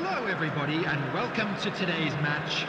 Hello, everybody, and welcome to today's match.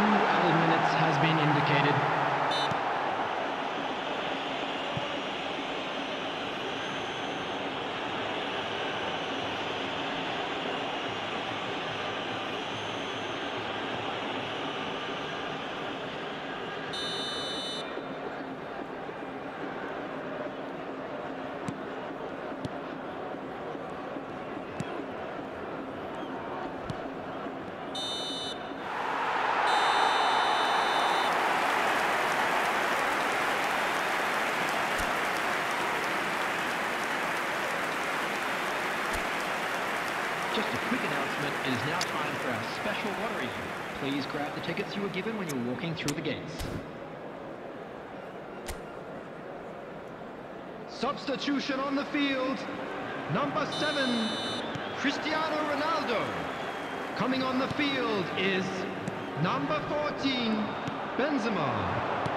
Two added minutes has been indicated. Just a quick announcement, it is now time for our special lottery. Please grab the tickets you were given when you were walking through the gates. Substitution on the field. Number seven, Cristiano Ronaldo. Coming on the field is number 14, Benzema.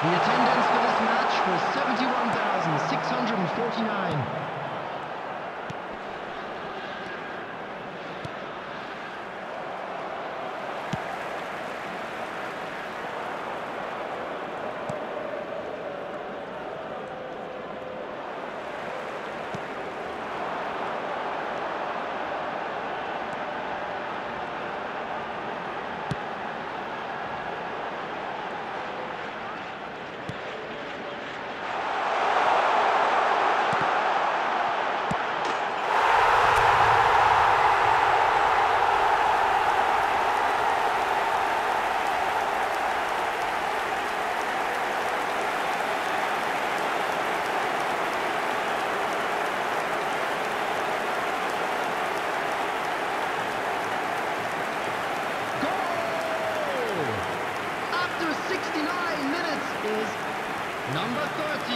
The attendance for this match was 71,649. Goal! After 69 minutes is number 30,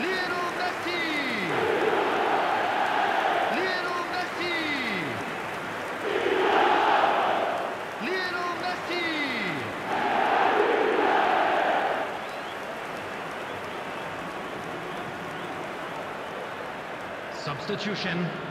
Lionel Messi. Lionel Messi. Lionel Messi. Substitution.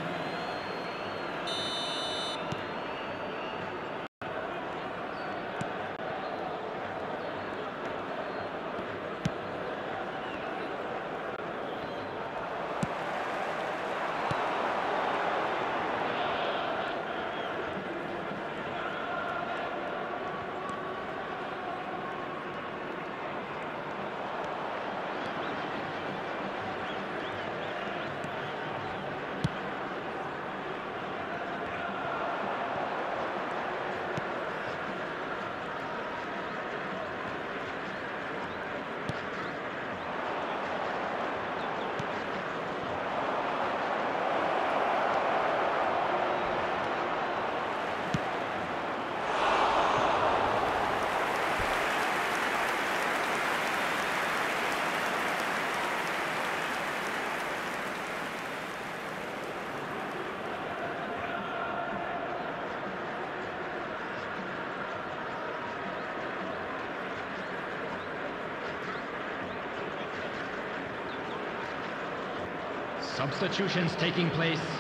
Substitutions taking place.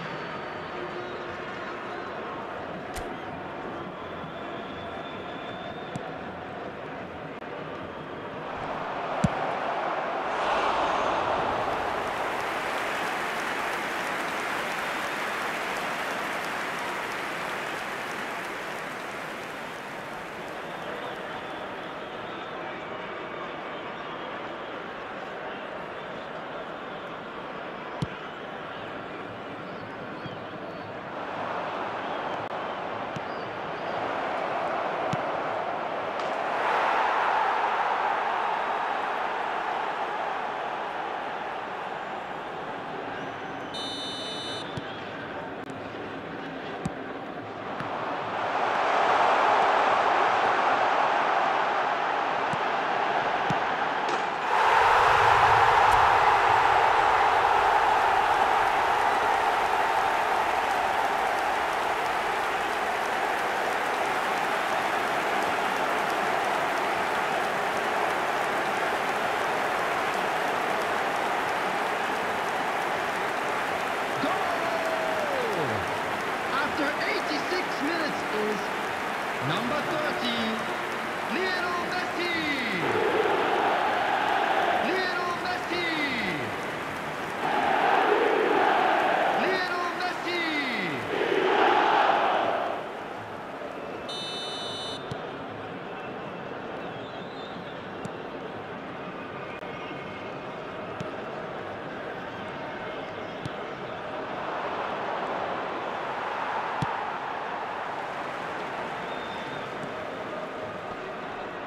after 86 minutes is number 30, Lionel Messi.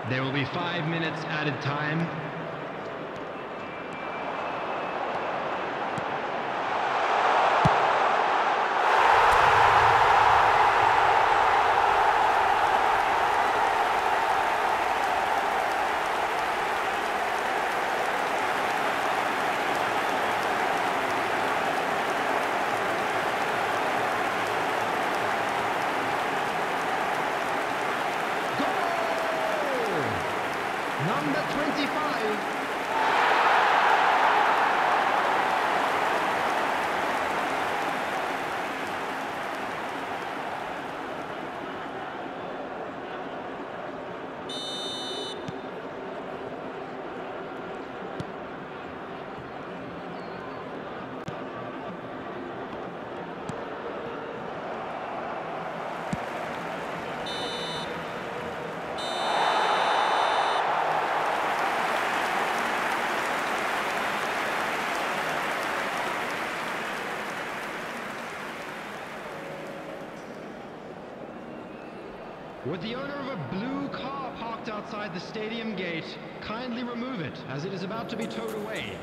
There will be five minutes added time. Would the owner of a blue car parked outside the stadium gate kindly remove it as it is about to be towed away?